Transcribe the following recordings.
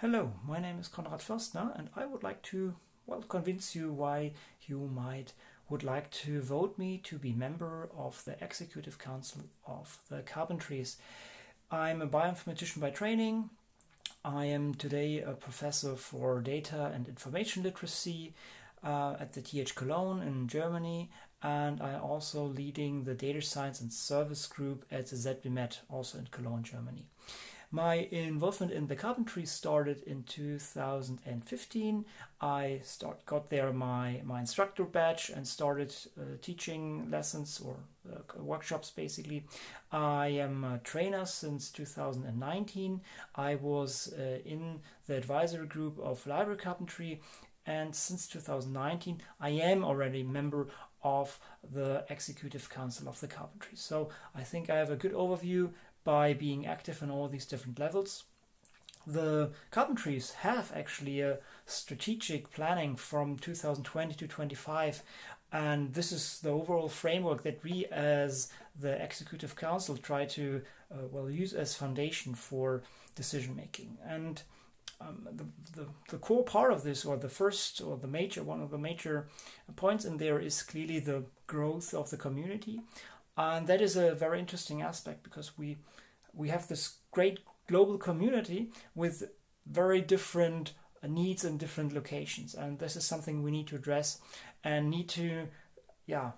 Hello, my name is Konrad Förstner and I would like to well convince you why you might would like to vote me to be member of the Executive Council of the Carpentries. I'm a bioinformatician by training. I am today a professor for data and information literacy uh, at the TH Cologne in Germany and I'm also leading the data science and service group at the ZBMed also in Cologne, Germany. My involvement in the carpentry started in 2015. I start, got there my, my instructor badge and started uh, teaching lessons or uh, workshops basically. I am a trainer since 2019. I was uh, in the advisory group of Library Carpentry and since 2019 I am already a member of the Executive Council of the Carpentry. So I think I have a good overview by being active in all these different levels. The Carpentries have actually a strategic planning from 2020 to 25 and this is the overall framework that we as the executive council try to uh, well use as foundation for decision making and um, the, the, the core part of this or the first or the major one of the major points in there is clearly the growth of the community and that is a very interesting aspect because we we have this great global community with very different needs in different locations. And this is something we need to address and need to yeah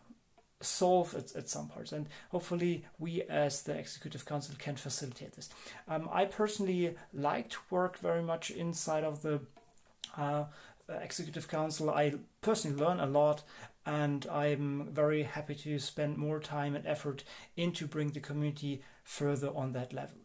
solve at, at some parts. And hopefully we as the executive council can facilitate this. Um, i personally like to work very much inside of the uh, executive council i personally learn a lot and I'm very happy to spend more time and effort into bring the community further on that level.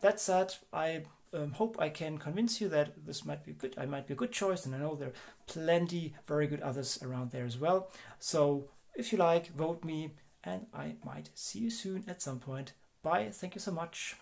That said, I um, hope I can convince you that this might be good. I might be a good choice, and I know there are plenty very good others around there as well. So if you like, vote me, and I might see you soon at some point. Bye. Thank you so much.